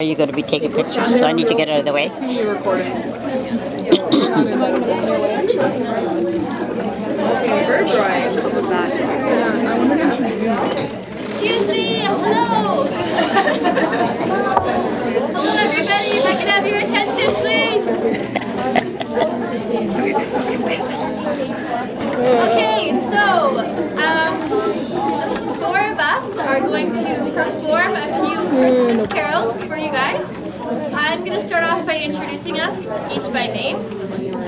Are you going to be taking pictures? So I need to get out of the way. Excuse me, hello. hello, everybody. If I could have your attention, please. okay, so um, the are going to perform a few Christmas mm, carols for you guys. I'm going to start off by introducing us each by name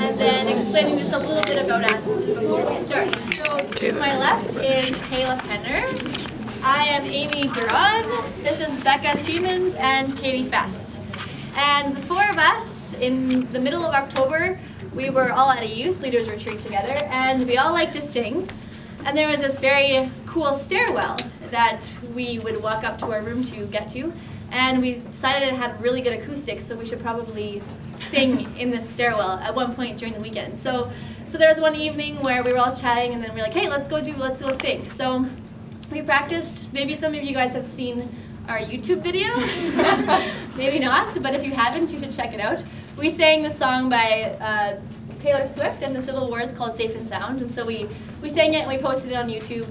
and then explaining just a little bit about us before we start. So to my left is Kayla Penner. I am Amy Duran. This is Becca Siemens and Katie Fest. And the four of us, in the middle of October, we were all at a youth leaders retreat together and we all like to sing. And there was this very cool stairwell that we would walk up to our room to get to. And we decided it had really good acoustics, so we should probably sing in the stairwell at one point during the weekend. So, so there was one evening where we were all chatting, and then we are like, "Hey, let's go do, let's go sing." So we practiced. Maybe some of you guys have seen our YouTube video. Maybe not, but if you haven't, you should check it out. We sang the song by uh, Taylor Swift and the Civil War is called Safe and Sound, and so we we sang it and we posted it on YouTube.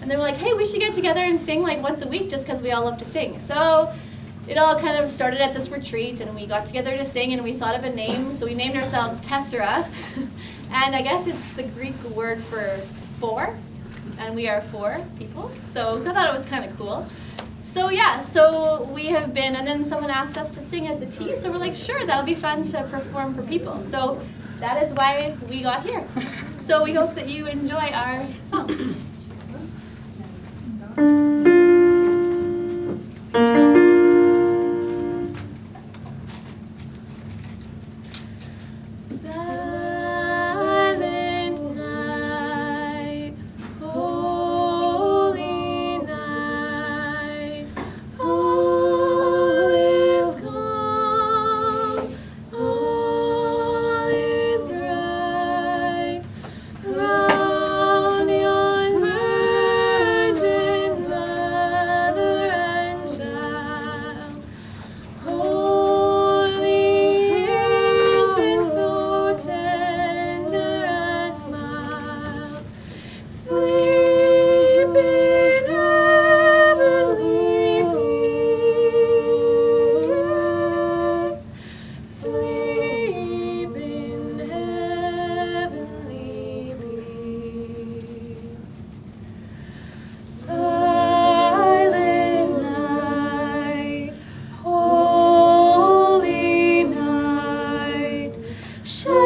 And they were like, "Hey, we should get together and sing like once a week, just because we all love to sing." So it all kind of started at this retreat and we got together to sing and we thought of a name. So we named ourselves Tessera. and I guess it's the Greek word for four. And we are four people. So I thought it was kind of cool. So yeah, so we have been, and then someone asked us to sing at the tea. So we're like, sure, that'll be fun to perform for people. So that is why we got here. So we hope that you enjoy our songs. So So.